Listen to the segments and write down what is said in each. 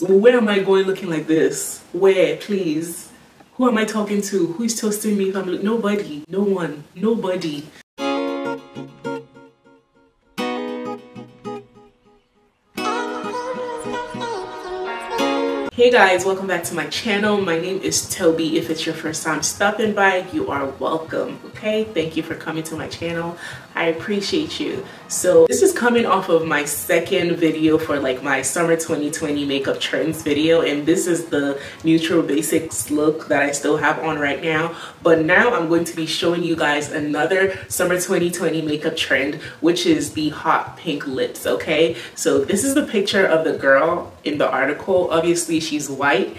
Where am I going looking like this? Where, please? Who am I talking to? Who is toasting me I'm nobody, no one, nobody. Hey guys, welcome back to my channel. My name is Tobie. If it's your first time stopping by, you are welcome, okay? Thank you for coming to my channel. I appreciate you. So this is coming off of my second video for like my summer 2020 makeup trends video and this is the neutral basics look that I still have on right now. But now I'm going to be showing you guys another summer 2020 makeup trend which is the hot pink lips, okay? So this is the picture of the girl in the article. Obviously she's white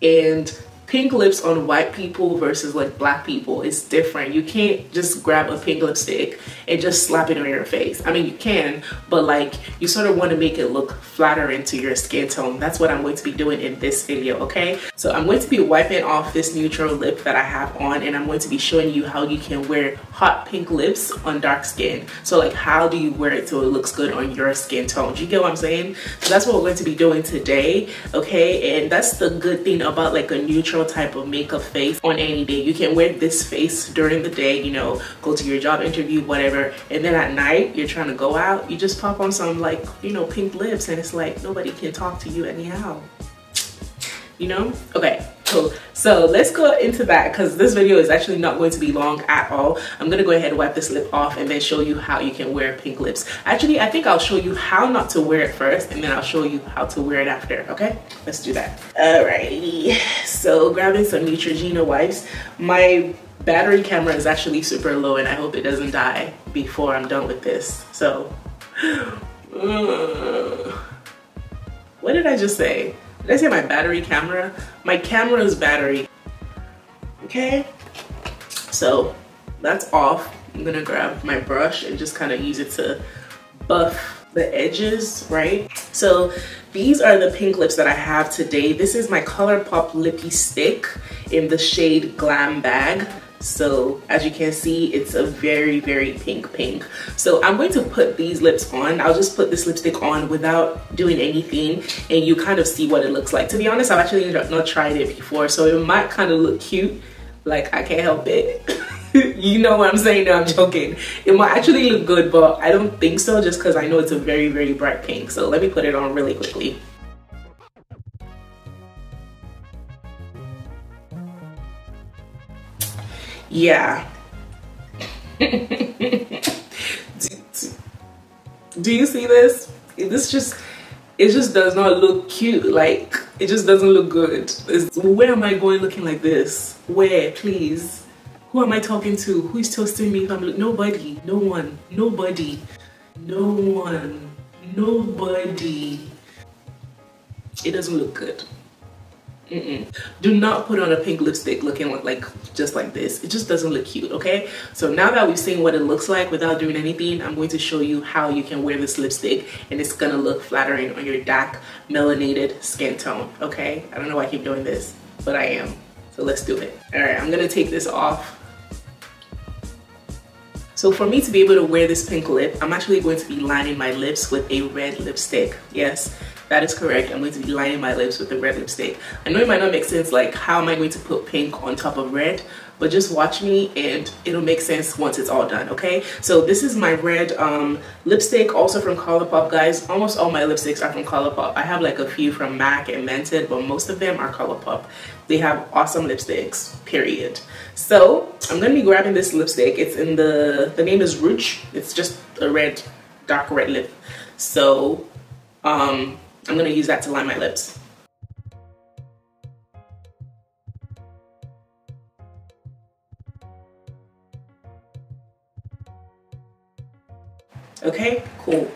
and pink lips on white people versus like black people is different. You can't just grab a pink lipstick and just slap it on your face. I mean, you can, but like you sort of want to make it look flatter into your skin tone. That's what I'm going to be doing in this video, okay? So I'm going to be wiping off this neutral lip that I have on and I'm going to be showing you how you can wear hot pink lips on dark skin. So like how do you wear it so it looks good on your skin tone? Do you get what I'm saying? So that's what we're going to be doing today, okay? And that's the good thing about like a neutral natural type of makeup face on any day. You can wear this face during the day, you know, go to your job interview, whatever. And then at night, you're trying to go out, you just pop on some like, you know, pink lips and it's like nobody can talk to you anyhow. You know? Okay, cool. So let's go into that because this video is actually not going to be long at all. I'm gonna go ahead and wipe this lip off and then show you how you can wear pink lips. Actually, I think I'll show you how not to wear it first and then I'll show you how to wear it after, okay? Let's do that. Alrighty, so grabbing some Neutrogena wipes. My battery camera is actually super low and I hope it doesn't die before I'm done with this. So, what did I just say? Did I say my battery camera? My camera's battery. Okay? So that's off. I'm gonna grab my brush and just kind of use it to buff the edges, right? So these are the pink lips that I have today. This is my ColourPop Lippy Stick in the shade Glam Bag. So as you can see, it's a very, very pink pink. So I'm going to put these lips on. I'll just put this lipstick on without doing anything and you kind of see what it looks like. To be honest, I've actually not tried it before, so it might kind of look cute. Like I can't help it. you know what I'm saying? No, I'm joking. It might actually look good, but I don't think so just because I know it's a very, very bright pink. So let me put it on really quickly. Yeah. Do, do you see this? This just it just does not look cute. Like it just doesn't look good. It's, where am i going looking like this? Where please? Who am i talking to? Who's toasting me? I'm nobody. No one. Nobody. No one. Nobody. It doesn't look good Mm -mm. Do not put on a pink lipstick looking like just like this. It just doesn't look cute, okay? So now that we've seen what it looks like without doing anything, I'm going to show you how you can wear this lipstick and it's gonna look flattering on your dark melanated skin tone, okay? I don't know why I keep doing this, but I am. So let's do it. All right, I'm gonna take this off. So for me to be able to wear this pink lip, I'm actually going to be lining my lips with a red lipstick. Yes, that is correct. I'm going to be lining my lips with a red lipstick. I know it might not make sense, like how am I going to put pink on top of red? But just watch me and it'll make sense once it's all done, okay? So this is my red um, lipstick, also from Colourpop, guys. Almost all my lipsticks are from Colourpop. I have like a few from MAC and Mented, but most of them are Colourpop. They have awesome lipsticks, period. So I'm gonna be grabbing this lipstick. It's in the, the name is Rouge. It's just a red, dark red lip. So um, I'm gonna use that to line my lips. Okay, cool.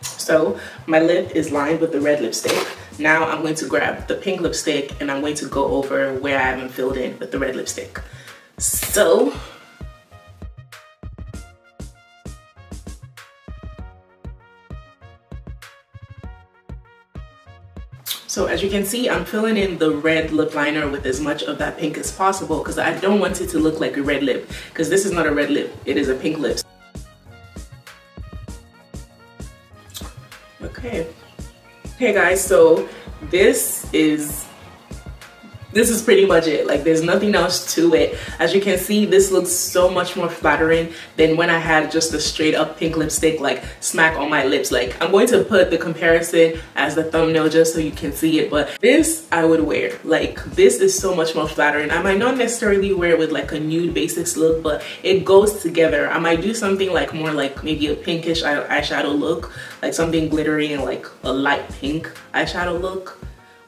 So my lip is lined with the red lipstick. Now I'm going to grab the pink lipstick and I'm going to go over where I haven't filled in with the red lipstick. So So as you can see, I'm filling in the red lip liner with as much of that pink as possible because I don't want it to look like a red lip because this is not a red lip, it is a pink lip. Okay. Okay guys, so this is this is pretty much it. Like there's nothing else to it. As you can see this looks so much more flattering than when I had just a straight up pink lipstick like smack on my lips. Like I'm going to put the comparison as the thumbnail just so you can see it but this I would wear. Like this is so much more flattering. I might not necessarily wear it with like a nude basics look but it goes together. I might do something like more like maybe a pinkish eyeshadow look like something glittery and like a light pink eyeshadow look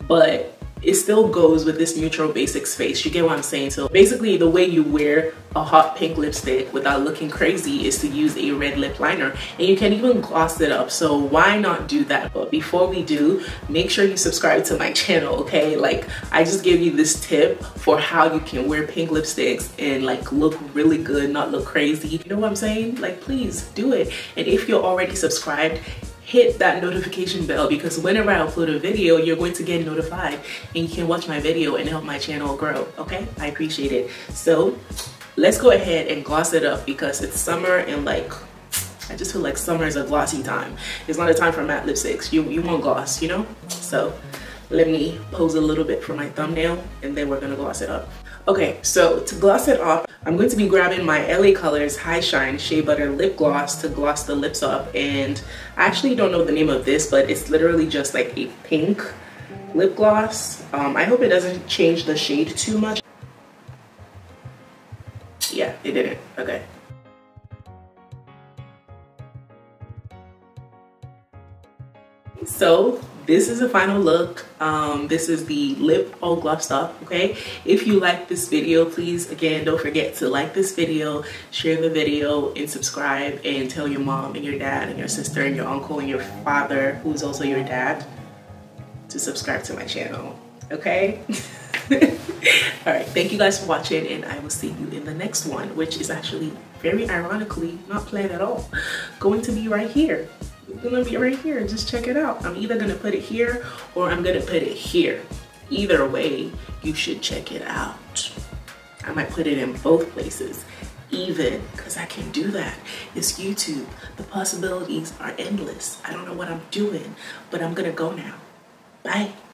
but it still goes with this neutral basics face you get what i'm saying? So basically the way you wear a hot pink lipstick without looking crazy is to use a red lip liner. And you can even gloss it up. So why not do that? But before we do make sure you subscribe to my channel okay? Like i just gave you this tip for how you can wear pink lipsticks and like look really good not look crazy. You know what i'm saying? Like please do it. And if you're already subscribed hit that notification bell because whenever I upload a video, you're going to get notified and you can watch my video and help my channel grow, okay? I appreciate it. So let's go ahead and gloss it up because it's summer and like, I just feel like summer is a glossy time. It's not a time for matte lipsticks. You, you want gloss, you know? So let me pose a little bit for my thumbnail and then we're gonna gloss it up. Okay, so to gloss it off, I'm going to be grabbing my LA Colors High Shine Shea Butter Lip Gloss to gloss the lips up. And I actually don't know the name of this, but it's literally just like a pink lip gloss. Um, I hope it doesn't change the shade too much. Yeah, it didn't, okay. So this is a final look. Um, this is the lip all glossed up okay? If you like this video please again don't forget to like this video share the video and subscribe and tell your mom and your dad and your sister and your uncle and your father who's also your dad to subscribe to my channel okay? All right thank you guys for watching and i will see you in the next one which is actually very ironically not planned at all. Going to be right here gonna be right here. Just check it out. I'm either gonna put it here or I'm gonna put it here. Either way, you should check it out. I might put it in both places even because I can do that. It's YouTube. The possibilities are endless. I don't know what I'm doing, but I'm gonna go now. Bye.